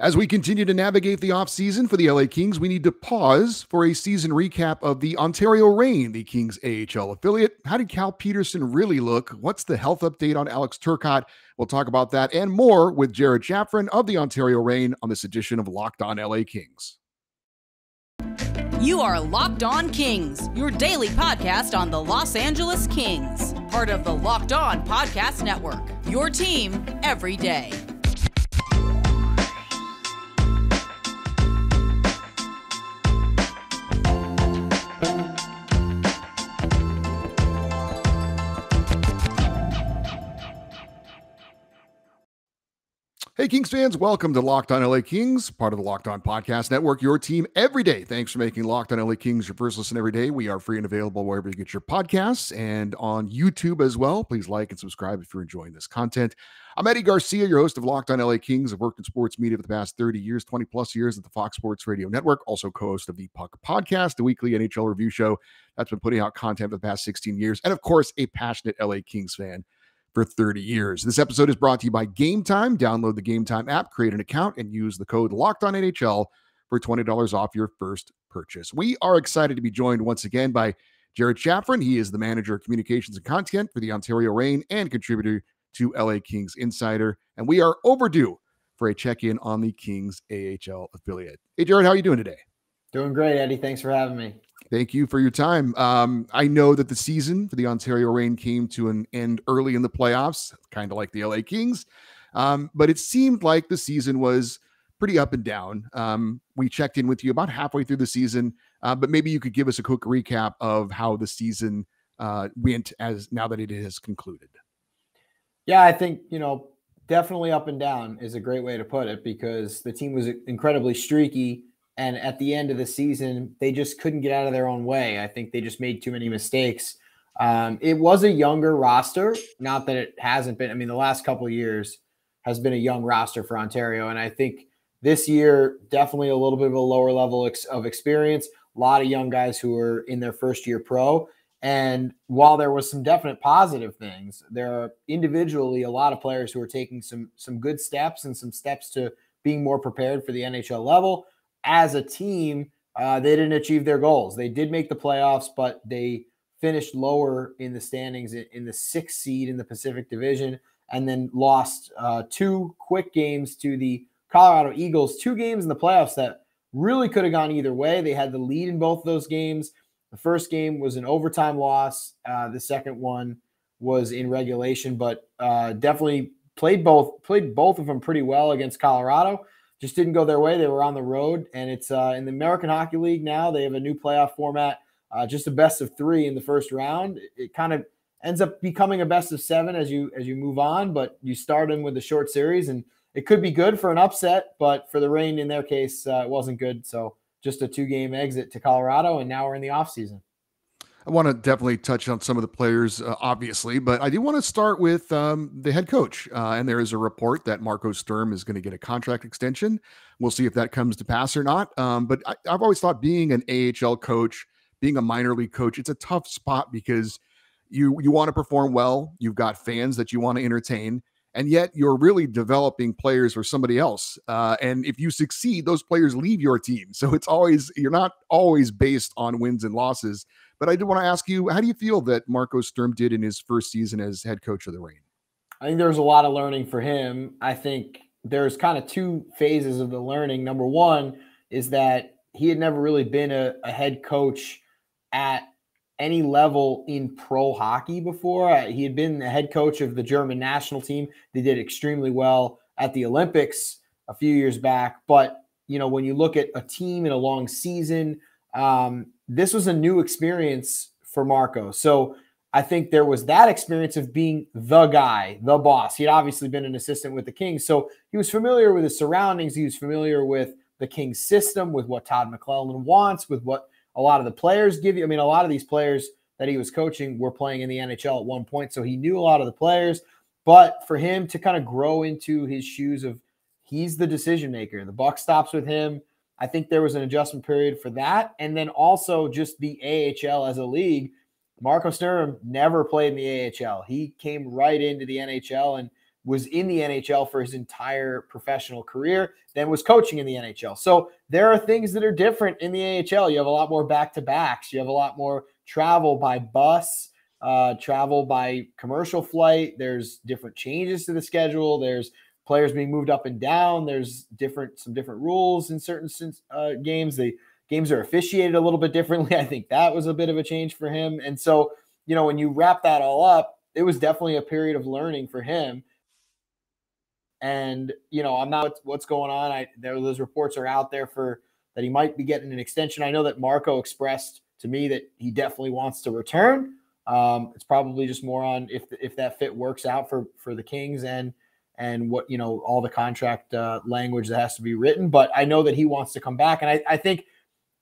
As we continue to navigate the offseason for the LA Kings, we need to pause for a season recap of the Ontario Reign, the Kings AHL affiliate. How did Cal Petersen really look? What's the health update on Alex Turcotte? We'll talk about that and more with Jared Shafran of the Ontario Reign on this edition of Locked On LA Kings. You are Locked On Kings, your daily podcast on the Los Angeles Kings, part of the Locked On Podcast Network. Your team every day. Hey, Kings fans, welcome to Locked On LA Kings, part of the Locked On Podcast Network, your team every day. Thanks for making Locked On LA Kings your first listen every day. We are free and available wherever you get your podcasts and on YouTube as well. Please like and subscribe if you're enjoying this content. I'm Eddie Garcia, your host of Locked On LA Kings. I've worked in sports media for the past 30 years, 20 plus years at the Fox Sports Radio Network, also co host of the Puck Podcast, the weekly NHL review show that's been putting out content for the past 16 years, and of course, a passionate LA Kings fan for 30 years. This episode is brought to you by Gametime. Download the Gametime app, create an account, and use the code Locked On NHL for $20 off your first purchase. We are excited to be joined once again by Jared Shafran. He is the manager of communications and content for the Ontario Reign and contributor to LA Kings Insider. And we are overdue for a check-in on the Kings AHL affiliate. Hey, Jared, how are you doing today? Doing great, Eddie. Thanks for having me. Thank you for your time. Um, I know that the season for the Ontario Reign came to an end early in the playoffs, kind of like the LA Kings. Um, but it seemed like the season was pretty up and down. Um, we checked in with you about halfway through the season, uh, but maybe you could give us a quick recap of how the season uh, went as now that it has concluded. Yeah, I think, you know, definitely up and down is a great way to put it because the team was incredibly streaky and at the end of the season, they just couldn't get out of their own way. I think they just made too many mistakes. Um, it was a younger roster, not that it hasn't been. I mean, the last couple years has been a young roster for Ontario, and I think this year definitely a little bit of a lower level ex- of experience. A lot of young guys who are in their first year pro. And while there was some definite positive things, there are individually a lot of players who are taking some some good steps and some steps to being more prepared for the NHL level as a team, uh, they didn't achieve their goals. They did make the playoffs, but they finished lower in the standings in, the sixth seed in the Pacific Division, and then lost uh, two quick games to the Colorado Eagles. Two games in the playoffs that really could have gone either way. They had the lead in both those games. The first game was an overtime loss. Uh, the second one was in regulation, but uh, definitely played both played both of them pretty well against Colorado just didn't go their way. They were on the road, and it's uh, in the American Hockey League now. They have a new playoff format, uh, just a best of three in the first round. It, it, kind of ends up becoming a best of seven as you as you move on, but you start in with a short series, and it could be good for an upset, but for the Reign in their case, uh, it wasn't good. So just a two game exit to Colorado, and now we're in the off season. I want to definitely touch on some of the players, uh, obviously, but I do want to start with um, the head coach. Uh, and there is a report that Marco Sturm is going to get a contract extension. We'll see if that comes to pass or not. Um, but I, I've always thought being an AHL coach, being a minor league coach, it's a tough spot because you you want to perform well. You've got fans that you want to entertain, and yet you're really developing players for somebody else. Uh, and if you succeed, those players leave your team. So it's always you're not always based on wins and losses. But I do want to ask you, how do you feel that Marco Sturm did in his first season as head coach of the Reign? I think there's a lot of learning for him. I think there's kind of two phases of the learning. Number one is that he had never really been a, a head coach at any level in pro hockey before. Uh, he had been the head coach of the German national team. They did extremely well at the Olympics a few years back. But, you know, when you look at a team in a long season, um, this was a new experience for Marco. So I think there was that experience of being the guy, the boss. He'd obviously been an assistant with the Kings. So he was familiar with his surroundings. He was familiar with the Kings system, with what Todd McLellan wants, with what a lot of the players give you. I mean, a lot of these players that he was coaching were playing in the NHL at one point. So he knew a lot of the players. But for him to kind of grow into his shoes of he's the decision maker, the buck stops with him. I think there was an adjustment period for that. And then also just the AHL as a league. Marco Sturm never played in the AHL. He came right into the NHL and was in the NHL for his entire professional career, then was coaching in the NHL. So there are things that are different in the AHL. You have a lot more back to backs, you have a lot more travel by bus, uh, travel by commercial flight. There's different changes to the schedule. There's players being moved up and down. There's different some different rules in certain uh, games. The games are officiated a little bit differently. I think that was a bit of a change for him. And so, you know, when you wrap that all up, it was definitely a period of learning for him. And you know, I'm not what's going on. I there those reports are out there for that he might be getting an extension. I know that Marco expressed to me that he definitely wants to return. Um, it's probably just more on if if that fit works out for for the Kings and and what you know all the contract uh, language that has to be written. But I know that he wants to come back, and I, I think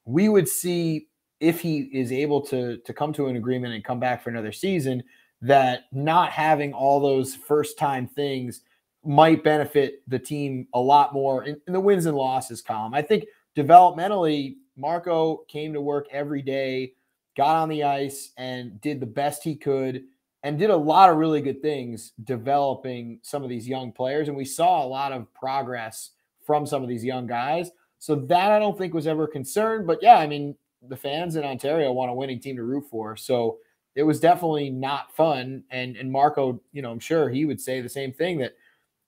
we would see if he is able to to come to an agreement and come back for another season that not having all those first time things might benefit the team a lot more in, in, the wins and losses column. I think developmentally, Marco came to work every day, got on the ice, and did the best he could, and did a lot of really good things developing some of these young players. And we saw a lot of progress from some of these young guys. So that I don't think was ever a concern. But yeah, I mean, the fans in Ontario want a winning team to root for. So it was definitely not fun. And and Marco, you know, I'm sure he would say the same thing that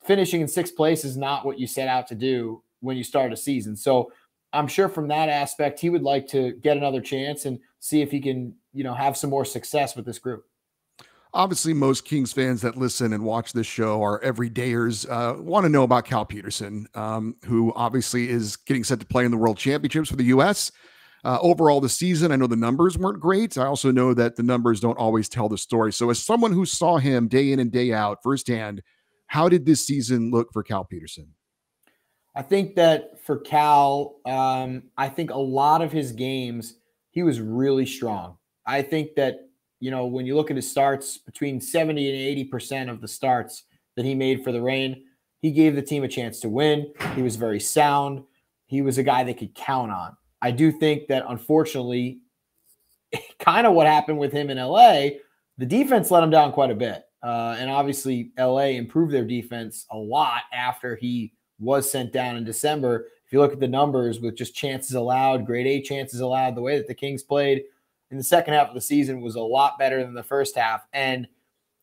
finishing in sixth place is not what you set out to do when you start a season. So I'm sure from that aspect, he would like to get another chance and see if he can, you know, have some more success with this group. Obviously, most Kings fans that listen and watch this show are everydayers. Uh, want to know about Cal Petersen, um, who obviously is getting set to play in the World Championships for the U.S. Uh, overall, the season, I know the numbers weren't great. I also know that the numbers don't always tell the story. So, as someone who saw him day in and day out firsthand, how did this season look for Cal Petersen? I think that for Cal, um, I think a lot of his games, he was really strong. I think that, you know, when you look at his starts, between 70 and 80% of the starts that he made for the Reign, he gave the team a chance to win. He was very sound. He was a guy they could count on. I do think that unfortunately, kind of what happened with him in LA, the defense let him down quite a bit. Uh, and obviously, LA improved their defense a lot after he was sent down in December. If you look at the numbers with just chances allowed, grade A chances allowed, the way that the Kings played in the second half of the season was a lot better than the first half. And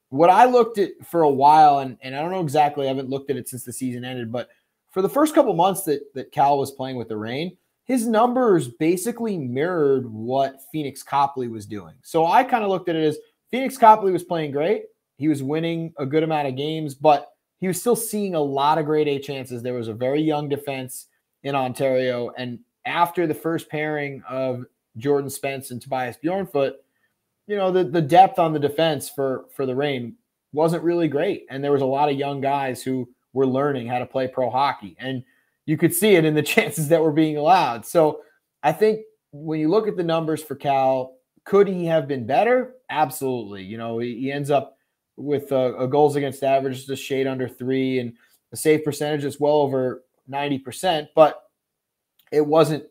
what I looked at for a while, and, and I don't know exactly, I haven't looked at it since the season ended, but for the first couple months that, that Cal was playing with the Reign, his numbers basically mirrored what Pheonix Copley was doing. So I kind of looked at it as Pheonix Copley was playing great. He was winning a good amount of games, but he was still seeing a lot of grade A chances. There was a very young defense in Ontario. And after the first pairing of Jordan Spence and Tobias Bjornfot, you know, the, the depth on the defense for for the Reign wasn't really great. And there was a lot of young guys who were learning how to play pro hockey. And you could see it in the chances that were being allowed. So I think when you look at the numbers for Cal, could he have been better? Absolutely. You know, he, he ends up with a, a, goals against average just shade under three and a save percentage that's well over 90%, but it wasn't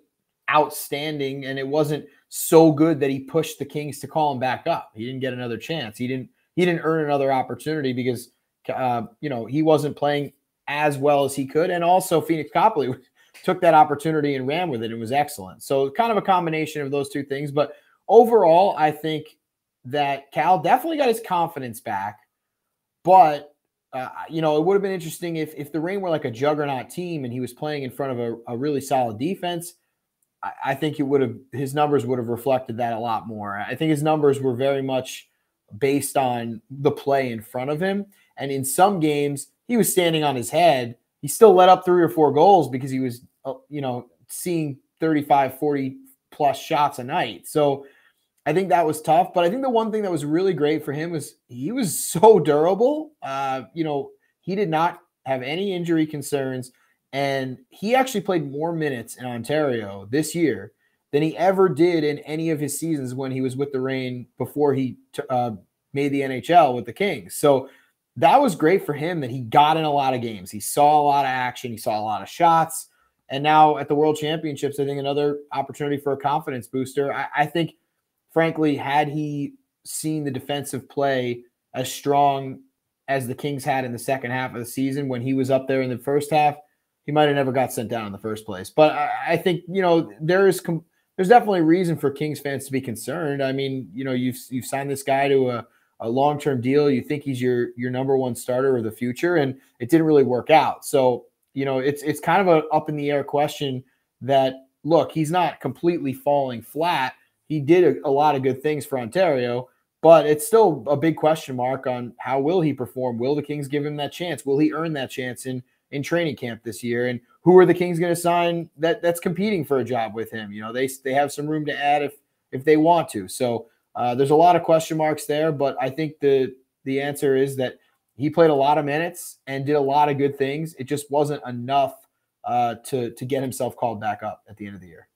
outstanding and it wasn't so good that he pushed the Kings to call him back up. He didn't get another chance. He didn't he didn't earn another opportunity because uh, you know he wasn't playing as well as he could, and also Pheonix Copley took that opportunity and ran with it It was excellent. So kind of a combination of those two things, but overall, I think that Cal definitely got his confidence back, but uh, you know, it would have been interesting if if the Reign were like a juggernaut team and he was playing in front of a, a really solid defense. I, think it would have his numbers would have reflected that a lot more. I think his numbers were very much based on the play in front of him, and in some games he was standing on his head. He still let up three or four goals because he was, uh, you know, seeing 35, 40 plus shots a night. So I think that was tough. But I think the one thing that was really great for him was he was so durable. Uh, you know, he did not have any injury concerns. And he actually played more minutes in Ontario this year than he ever did in any of his seasons when he was with the Reign before he uh, made the NHL with the Kings. So that was great for him that he got in a lot of games. He saw a lot of action, he saw a lot of shots. And now at the World Championships, I think another opportunity for a confidence booster. I, I think frankly, had he seen the defensive play as strong as the Kings had in the second half of the season when he was up there in the first half, he might have never got sent down in the first place. But I, I think you know there is com- there's definitely reason for Kings fans to be concerned. I mean, you know, you've you've signed this guy to a, a long term deal. You think he's your your number one starter of the future, and it didn't really work out. So you know, it's it's kind of a up in the air question. That look, he's not completely falling flat. He did a, a lot of good things for Ontario, but it's still a big question mark on how will he perform. Will the Kings give him that chance? Will he earn that chance in in training camp this year? And who are the Kings going to sign that that's competing for a job with him? You know, they they have some room to add if if they want to. So uh, there's a lot of question marks there, but I think the the answer is that he played a lot of minutes and did a lot of good things. It just wasn't enough uh, to to get himself called back up at the end of the year.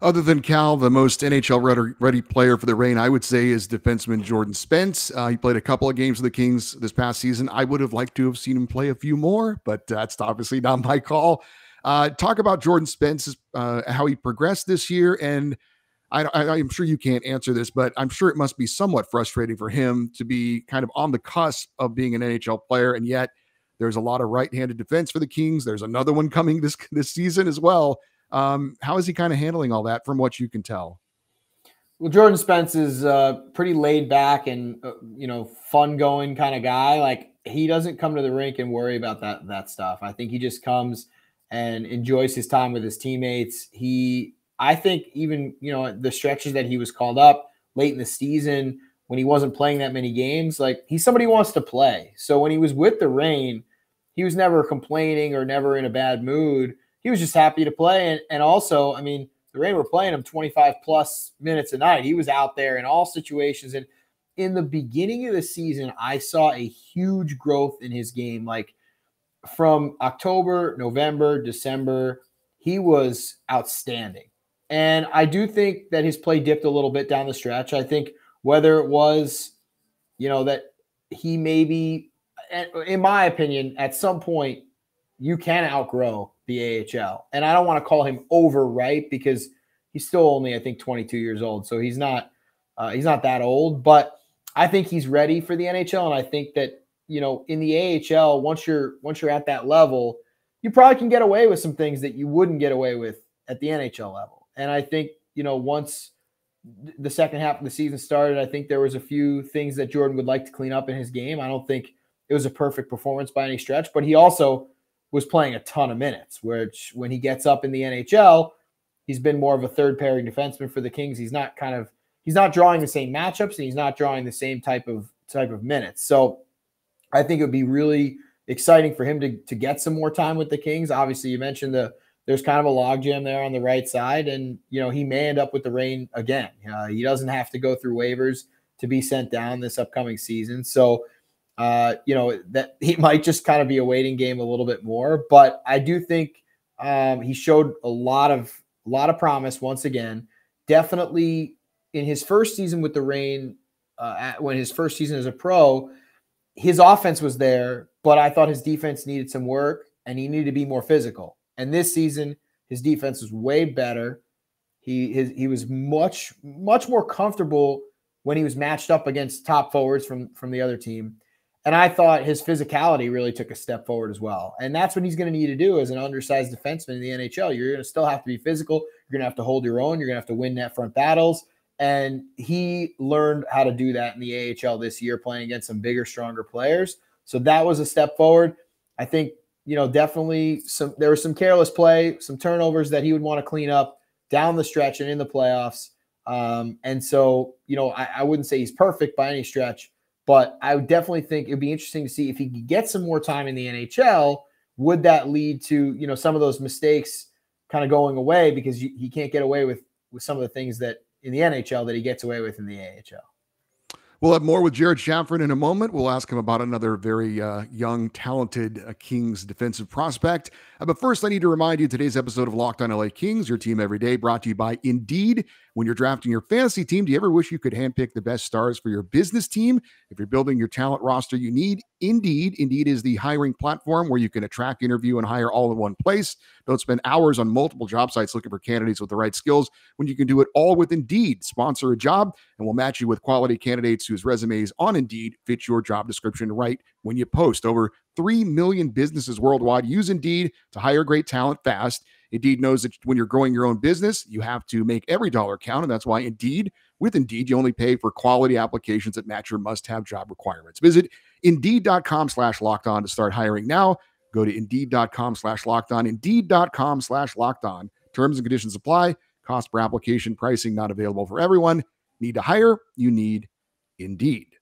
Other than Cal, the most NHL ready, player for the Reign, I would say, is defenseman Jordan Spence. Uh, he played a couple of games for the Kings this past season. I would have liked to have seen him play a few more, but that's obviously not my call. Uh, talk about Jordan Spence, uh, how he progressed this year. And I, I'm sure you can't answer this, but I'm sure it must be somewhat frustrating for him to be kind of on the cusp of being an NHL player. And yet there's a lot of right handed defense for the Kings. There's another one coming this, this season as well. Um, how is he kind of handling all that from what you can tell? Well, Jordan Spence is uh, pretty laid back and uh, you know fun going kind of guy. Like he doesn't come to the rink and worry about that that stuff. I think he just comes and enjoys his time with his teammates. He, I think, even you know the stretches that he was called up late in the season when he wasn't playing that many games, like he's somebody who wants to play. So when he was with the Reign, he was never complaining or never in a bad mood he was just happy to play. And, and also, I mean, the Reign were playing him 25 plus minutes a night. He was out there in all situations. And in the beginning of the season, I saw a huge growth in his game. Like from October, November, December, he was outstanding. And I do think that his play dipped a little bit down the stretch. I think whether it was, you know, that he maybe, in my opinion, at some point, you can outgrow the AHL. And I don't want to call him overripe because he's still only, I think, 22 years old. So he's not uh, he's not that old, but I think he's ready for the NHL. And I think that you know in the AHL, once you're once you're at that level, you probably can get away with some things that you wouldn't get away with at the NHL level. And I think you know once the second half of the season started, I think there was a few things that Jordan would like to clean up in his game. I don't think it was a perfect performance by any stretch, but he also was playing a ton of minutes, which when he gets up in the NHL, he's been more of a third pairing defenseman for the Kings. He's not kind of he's not drawing the same matchups and he's not drawing the same type of type of minutes. So I think it would be really exciting for him to, to get some more time with the Kings. Obviously, you mentioned the there's kind of a logjam there on the right side, and you know he may end up with the Reign again. Uh, he doesn't have to go through waivers to be sent down this upcoming season. So uh, you know, that he might just kind of be a waiting game a little bit more. But I do think um, he showed a lot of a lot of promise once again. Definitely in his first season with the Reign, uh, at, when his first season as a pro, his offense was there, but I thought his defense needed some work and he needed to be more physical. And this season, his defense was way better. He his, he was much much more comfortable when he was matched up against top forwards from from the other team. And I thought his physicality really took a step forward as well. And that's what he's going to need to do as an undersized defenseman in the NHL. You're going to still have to be physical. You're going to have to hold your own. You're going to have to win net front battles. And he learned how to do that in the AHL this year, playing against some bigger, stronger players. So that was a step forward. I think, you know, definitely some there was some careless play, some turnovers that he would want to clean up down the stretch and in the playoffs. Um, and so, you know, I, I wouldn't say he's perfect by any stretch, but I would definitely think it'd be interesting to see if he could get some more time in the NHL. Would that lead to you know some of those mistakes kind of going away because you, he can't get away with with some of the things that in the NHL that he gets away with in the AHL? We'll have more with Jared Shafran in a moment. We'll ask him about another very uh, young, talented uh, Kings defensive prospect. Uh, but first, I need to remind you today's episode of Locked on LA Kings, your team every day, brought to you by Indeed. When you're drafting your fantasy team, do you ever wish you could handpick the best stars for your business team? If you're building your talent roster, you need Indeed. Indeed is the hiring platform where you can attract, interview, and hire all in one place. Don't spend hours on multiple job sites looking for candidates with the right skills when you can do it all with Indeed. Sponsor a job, and we'll match you with quality candidates whose resumes on Indeed fit your job description right when you post. Over 3 million businesses worldwide use Indeed to hire great talent fast. Indeed knows that when you're growing your own business, you have to make every dollar count. And that's why Indeed, with Indeed, you only pay for quality applications that match your must have job requirements. Visit indeed.com slash locked on to start hiring now. Go to indeed.com slash locked on, indeed.com slash locked on. Terms and conditions apply. Cost per application pricing not available for everyone. Need to hire? You need Indeed.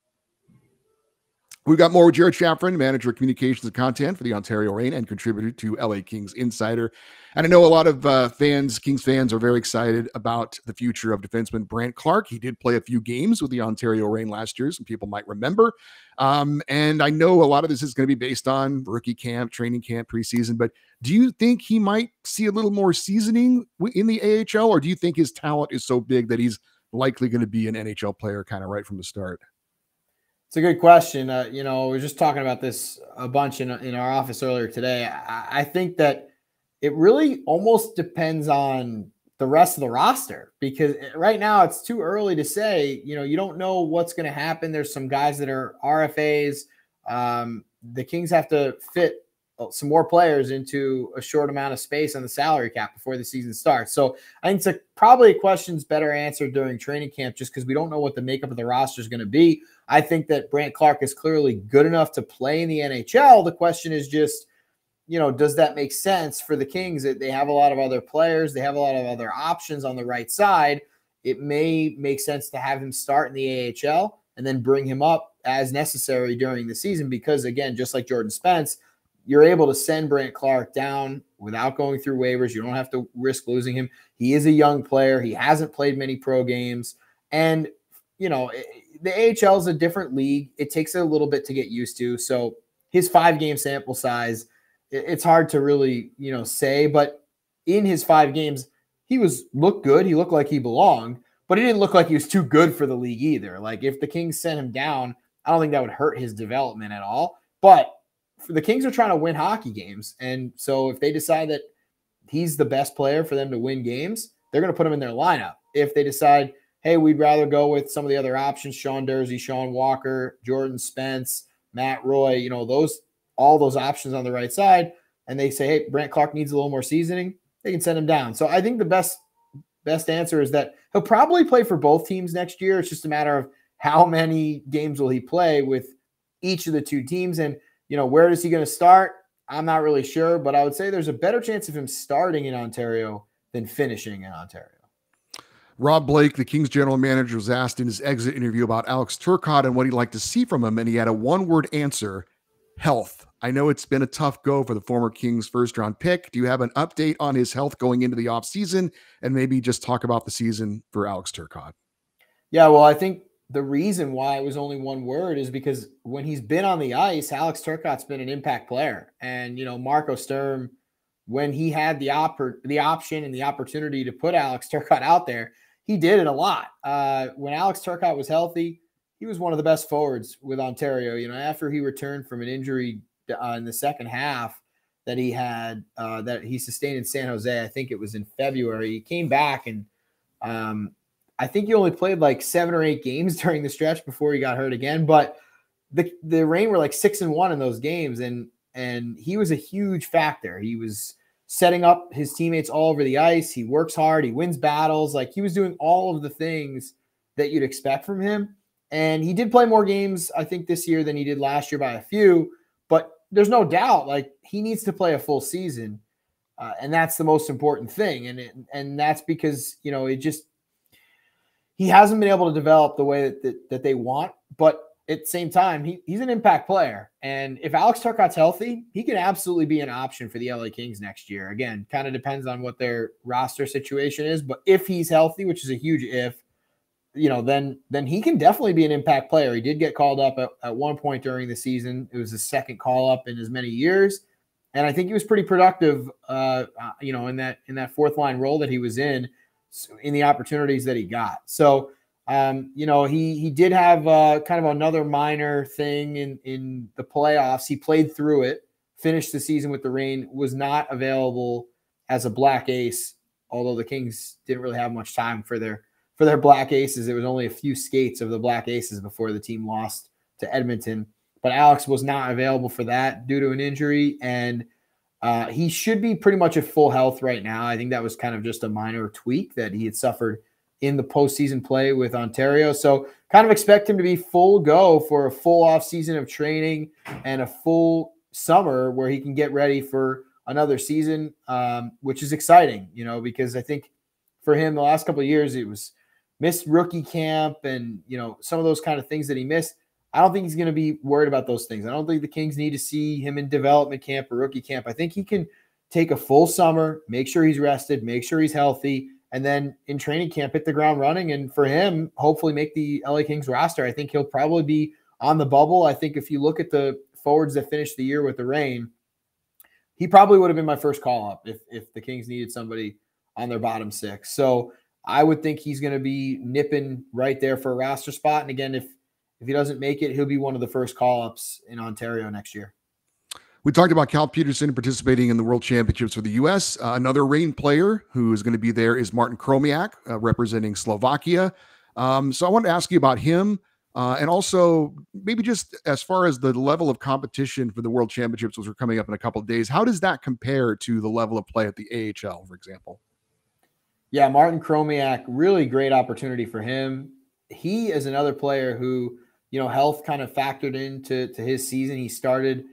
We've got more with Jared Shafran, manager of communications and content for the Ontario Reign and contributor to LA Kings Insider. And I know a lot of uh, fans, Kings fans, are very excited about the future of defenseman Brandt Clarke. He did play a few games with the Ontario Reign last year, some people might remember. Um, and I know a lot of this is going to be based on rookie camp, training camp, preseason. But do you think he might see a little more seasoning in the AHL, or do you think his talent is so big that he's likely going to be an NHL player kind of right from the start? It's a good question. Uh, you know, we are just talking about this a bunch in, in our office earlier today. I, I think that it really almost depends on the rest of the roster because eh, right now it's too early to say. You know, you don't know what's going to happen. There's some guys that are RFAs. Um, the Kings have to fit Uh, some more players into a short amount of space on the salary cap before the season starts. So I think it's a, probably a question's better answered during training camp just because we don't know what the makeup of the roster is going to be. I think that Brandt Clarke is clearly good enough to play in the NHL. The question is just, you know, does that make sense for the Kings? They have a lot of other players, they have a lot of other options on the right side. It may make sense to have him start in the AHL and then bring him up as necessary during the season because, again, just like Jordan Spence, you're able to send Brandt Clarke down without going through waivers. You don't have to risk losing him. He is a young player. He hasn't played many pro games. And, you know, the AHL is a different league. It takes a little bit to get used to. So his five game sample size, it's hard to really, you know, say. But in his five games, he was looked good. He looked like he belonged, but he didn't look like he was too good for the league either. Like if the Kings sent him down, I don't think that would hurt his development at all. But the Kings are trying to win hockey games. And so if they decide that he's the best player for them to win games, they're going to put him in their lineup. If they decide, hey, we'd rather go with some of the other options, Sean Durzi, Sean Walker, Jordan Spence, Matt Roy, you know, those all those options on the right side, and they say, hey, Brandt Clarke needs a little more seasoning, they can send him down. So I think the best best answer is that he'll probably play for both teams next year. It's just a matter of how many games will he play with each of the two teams. And you know, where is he going to start? I'm not really sure, but I would say there's a better chance of him starting in Ontario than finishing in Ontario. Rob Blake, the Kings general manager, was asked in his exit interview about Alex Turcotte and what he'd like to see from him, and he had a one word answer health. I know it's been a tough go for the former Kings first round pick. Do you have an update on his health going into the offseason and maybe just talk about the season for Alex Turcotte? Yeah, well, I think the reason why it was only one word is because when he's been on the ice, Alex Turcotte's been an impact player. And, you know, Marco Sturm, when he had the oppor- the option and the opportunity to put Alex Turcotte out there, he did it a lot. Uh, when Alex Turcotte was healthy, he was one of the best forwards with Ontario. You know, after he returned from an injury uh, in the second half that he had, uh, that he sustained in San Jose, I think it was in February, he came back and um, I think he only played like seven or eight games during the stretch before he got hurt again. But the the Reign were like six and one in those games, and and he was a huge factor. He was setting up his teammates all over the ice. He works hard. He wins battles. Like he was doing all of the things that you'd expect from him. And he did play more games, I think, this year than he did last year by a few. But there's no doubt, like he needs to play a full season, uh, and that's the most important thing. And it, and that's because you know it just he hasn't been able to develop the way that, that, that they want, but at the same time, he, he's an impact player. And if Alex Turcotte's healthy, he can absolutely be an option for the LA Kings next year. Again, kind of depends on what their roster situation is. But if he's healthy, which is a huge if, you know, then then he can definitely be an impact player. He did get called up at, at one point during the season. It was his second call up in as many years. And I think he was pretty productive uh, uh you know, in that in that fourth line role that he was in in the opportunities that he got. So, um, you know, he he did have uh, kind of another minor thing in in the playoffs. He played through it, finished the season with the Reign, was not available as a black ace. Although the Kings didn't really have much time for their for their Black Aces. It was only a few skates of the Black Aces before the team lost to Edmonton. But Alex was not available for that due to an injury. And uh, he should be pretty much at full health right now. I think that was kind of just a minor tweak that he had suffered in the postseason play with Ontario. So kind of expect him to be full go for a full off season of training and a full summer where he can get ready for another season, um, which is exciting, you know, because I think for him the last couple of years it was missed rookie camp and you know some of those kind of things that he missed. I don't think he's going to be worried about those things. I don't think the Kings need to see him in development camp or rookie camp. I think he can take a full summer, make sure he's rested, make sure he's healthy, and then in training camp hit the ground running. And for him, hopefully make the LA Kings roster. I think he'll probably be on the bubble. I think if you look at the forwards that finished the year with the Reign, he probably would have been my first call up if if the Kings needed somebody on their bottom six. So I would think he's going to be nipping right there for a roster spot. And again, if if he doesn't make it, he'll be one of the first call ups in Ontario next year. We talked about Cal Petersen participating in the World Championships for the U.S. Uh, another Reign player who is going to be there is Martin Chromiak, uh, representing Slovakia. Um, so I wanted to ask you about him. Uh, and also, maybe just as far as the level of competition for the World Championships, which are coming up in a couple of days, how does that compare to the level of play at the AHL, for example? Yeah, Martin Chromiak, really great opportunity for him. He is another player who, you know, health kind of factored into to his season. He started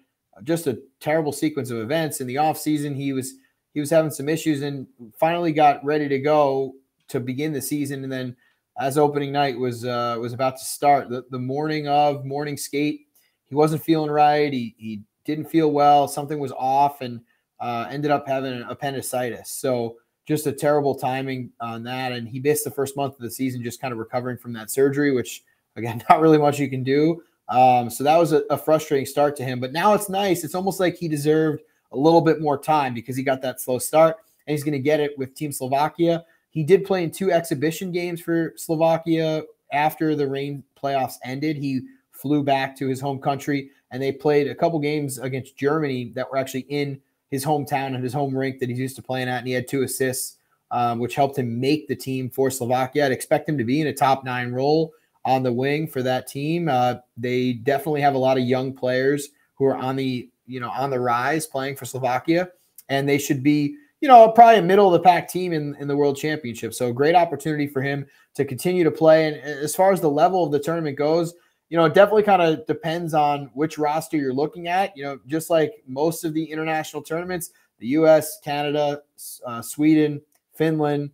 just a terrible sequence of events in the offseason. He was he was having some issues and finally got ready to go to begin the season. And then as opening night was uh, was about to start, the, the morning of morning skate, he wasn't feeling right. He he didn't feel well. Something was off, and uh, ended up having an appendicitis. So just a terrible timing on that. And he missed the first month of the season, just kind of recovering from that surgery, which again, not really much you can do. Um, so that was a, a frustrating start to him. But now it's nice. It's almost like he deserved a little bit more time because he got that slow start, and he's going to get it with Team Slovakia. He did play in two exhibition games for Slovakia after the Reign playoffs ended. He flew back to his home country and they played a couple games against Germany that were actually in his hometown and his home rink that he's used to playing at. And he had two assists, um, which helped him make the team for Slovakia. I'd expect him to be in a top nine role on the wing for that team. Uh, they definitely have a lot of young players who are on the you know on the rise playing for Slovakia, and they should be you know, probably a middle of the pack team in, in the world championship. So great opportunity for him to continue to play. And as far as the level of the tournament goes, you know, it definitely kind of depends on which roster you're looking at. You know, just like most of the international tournaments, the US, Canada, uh, Sweden, Finland,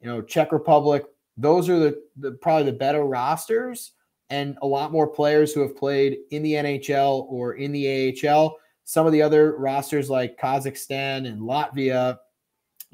you know, Czech Republic, those are the, the probably the better rosters and a lot more players who have played in the NHL or in the AHL. Some of the other rosters like Kazakhstan and Latvia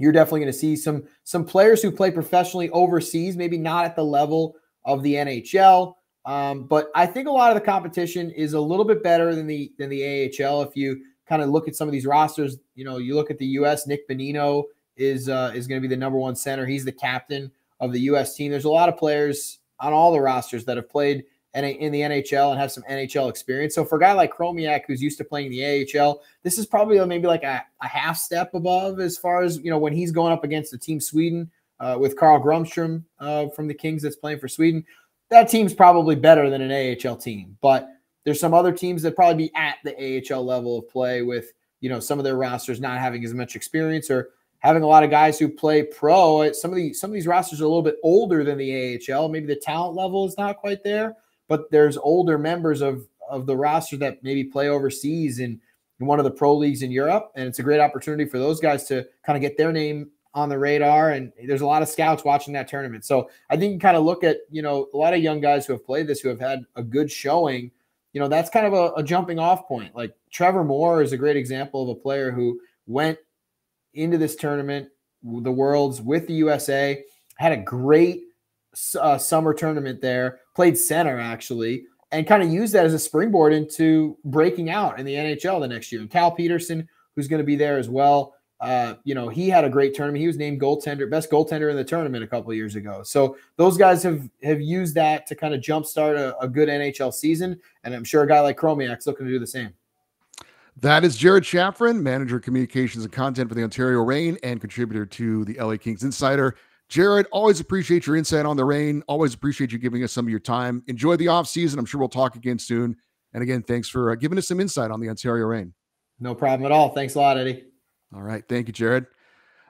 you're definitely going to see some some players who play professionally overseas, maybe not at the level of the NHL. Um, but I think a lot of the competition is a little bit better than the than the AHL. If you kind of look at some of these rosters, you know, you look at the U.S. Nick Bonino is uh, is going to be the number one center. He's the captain of the U.S. team. There's a lot of players on all the rosters that have played in the NHL and have some NHL experience. So for a guy like Chromiak, who's used to playing the AHL, this is probably maybe like a, a, half step above as far as you know when he's going up against the team Sweden uh, with Carl Grundstrom uh, from the Kings that's playing for Sweden. That team's probably better than an AHL team, but there's some other teams that probably be at the AHL level of play with you know some of their rosters not having as much experience or having a lot of guys who play pro. Some of these some of these rosters are a little bit older than the AHL. Maybe the talent level is not quite there but there's older members of of the roster that maybe play overseas in, in one of the pro leagues in Europe, and it's a great opportunity for those guys to kind of get their name on the radar. And there's a lot of scouts watching that tournament, so I think you kind of look at you know a lot of young guys who have played this who have had a good showing. You know that's kind of a, a jumping off point. Like Trevor Moore is a great example of a player who went into this tournament, the Worlds with the USA, had a great uh, summer tournament there, played center actually, and kind of used that as a springboard into breaking out in the NHL the next year. And Cal Petersen, who's going to be there as well, uh, you know, he had a great tournament. He was named goaltender, best goaltender in the tournament a couple years ago. So those guys have have used that to kind of jumpstart a, a good NHL season. And I'm sure a guy like Chromiak's looking to do the same. That is Jared Shafran, manager of communications and content for the Ontario Reign and contributor to the LA Kings Insider. Jared, always appreciate your insight on the Reign. Always appreciate you giving us some of your time. Enjoy the off season. I'm sure we'll talk again soon. And again, thanks for uh, giving us some insight on the Ontario Reign. No problem at all. Thanks a lot, Eddie. All right. Thank you, Jared.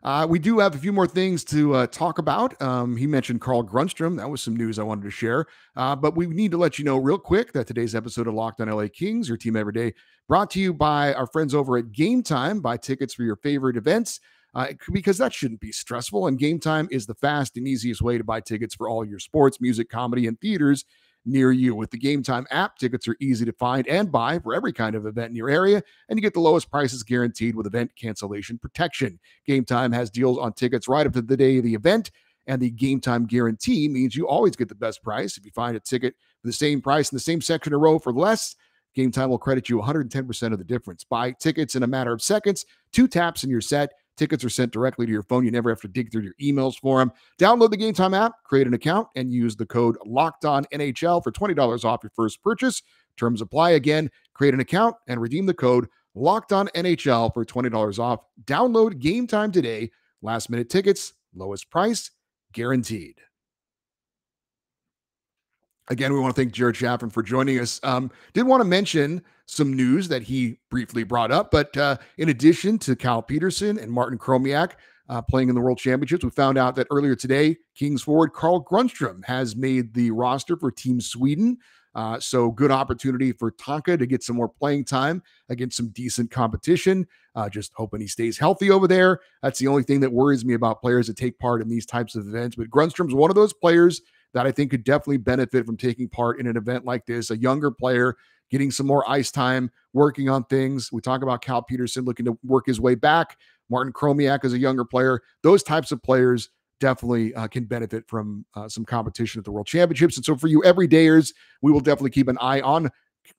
Uh, we do have a few more things to uh, talk about. Um, he mentioned Carl Grundstrom. That was some news I wanted to share. Uh, but we need to let you know real quick that today's episode of Locked on LA Kings, your team every day, brought to you by our friends over at Gametime. Buy tickets for your favorite events uh, because that shouldn't be stressful. And Gametime is the fast and easiest way to buy tickets for all your sports, music, comedy, and theaters near you. With the Gametime app, tickets are easy to find and buy for every kind of event in your area, and you get the lowest prices guaranteed with event cancellation protection. Gametime has deals on tickets right up to the day of the event. And the Gametime guarantee means you always get the best price. If you find a ticket for the same price in the same section or row for less, Gametime will credit you 110% of the difference. Buy tickets in a matter of seconds, two taps and you're set. Tickets are sent directly to your phone. You never have to dig through your emails for them. Download the Gametime app, create an account, and use the code Locked On NHL for $20 off your first purchase. Terms apply again. Create an account and redeem the code Locked On NHL for $20 off. Download Gametime today. Last minute tickets, lowest price, guaranteed. Again, we want to thank Jared Shafran for joining us. Um, did want to mention some news that he briefly brought up, but uh, in addition to Cal Petersen and Martin Chromiak uh, playing in the World Championships, we found out that earlier today, Kings forward Carl Grundstrom has made the roster for Team Sweden. Uh, so good opportunity for Tonka to get some more playing time against some decent competition. Uh, just hoping he stays healthy over there. That's the only thing that worries me about players that take part in these types of events. But Grundstrom's one of those players that I think could definitely benefit from taking part in an event like this. A younger player getting some more ice time, working on things. We talk about Cal Petersen looking to work his way back. Martin Chromiak as a younger player. Those types of players definitely uh, can benefit from uh, some competition at the World Championships. And so for you everydayers, we will definitely keep an eye on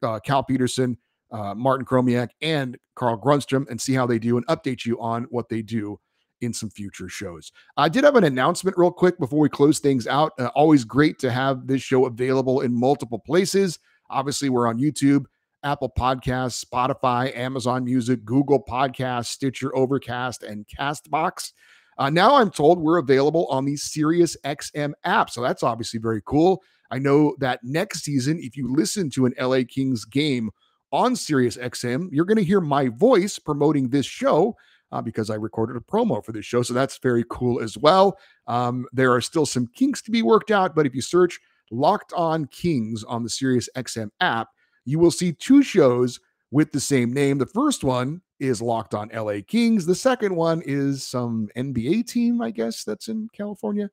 uh, Cal Petersen, uh, Martin Chromiak, and Carl Grundstrom and see how they do and update you on what they do in some future shows. I did have an announcement real quick before we close things out. Uh, always great to have this show available in multiple places. Obviously, we're on YouTube, Apple Podcasts, Spotify, Amazon Music, Google Podcasts, Stitcher, Overcast, and Castbox. Uh, now I'm told we're available on the Sirius XM app. So that's obviously very cool. I know that next season, if you listen to an LA Kings game on Sirius XM, you're going to hear my voice promoting this show uh, because I recorded a promo for this show. So that's very cool as well. Um, there are still some kinks to be worked out, but if you search Locked On Kings on the Sirius XM app, you will see two shows with the same name. The first one is Locked On LA Kings. The second one is some NBA team, I guess, that's in California.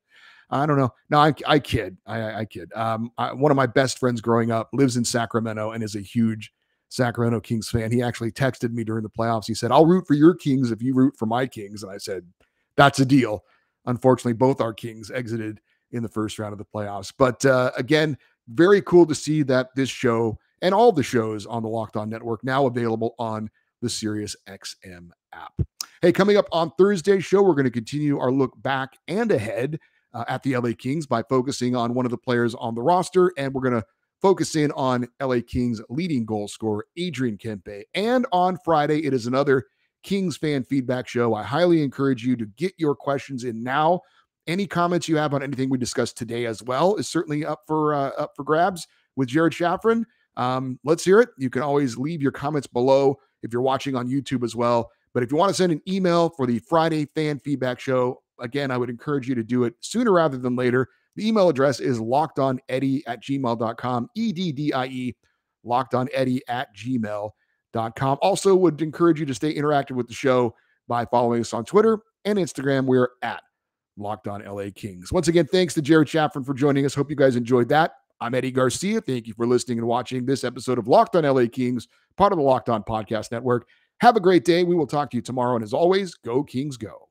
I don't know. No, I, I kid. I, I kid. Um, I, one of my best friends growing up lives in Sacramento and is a huge Sacramento Kings fan. He actually texted me during the playoffs. He said, I'll root for your Kings if you root for my Kings. And I said, That's a deal. Unfortunately, both our Kings exited in the first round of the playoffs. But uh, again, very cool to see that this show and all the shows on the Locked On Network now available on the Sirius XM app. Hey, coming up on Thursday's show, we're going to continue our look back and ahead uh, at the LA Kings by focusing on one of the players on the roster, and we're going to focus in on LA Kings leading goal scorer, Adrian Kempe. And on Friday, it is another Kings fan feedback show. I highly encourage you to get your questions in now. Any comments you have on anything we discussed today as well is certainly up for uh, up for grabs with Jared Shafran. Um, let's hear it. You can always leave your comments below if you're watching on YouTube as well. But if you want to send an email for the Friday fan feedback show, again, I would encourage you to do it sooner rather than later. The email address is lockedoneddie at gmail.com, E D D I E, lockedoneddie at gmail.com. Also, would encourage you to stay interactive with the show by following us on Twitter and Instagram. We're at Locked On LA Kings. Once again, thanks to Jared Shafran for joining us. Hope you guys enjoyed that. I'm Eddie Garcia. Thank you for listening and watching this episode of Locked On LA Kings, part of the Locked On Podcast Network. Have a great day. We will talk to you tomorrow. And as always, go Kings, go.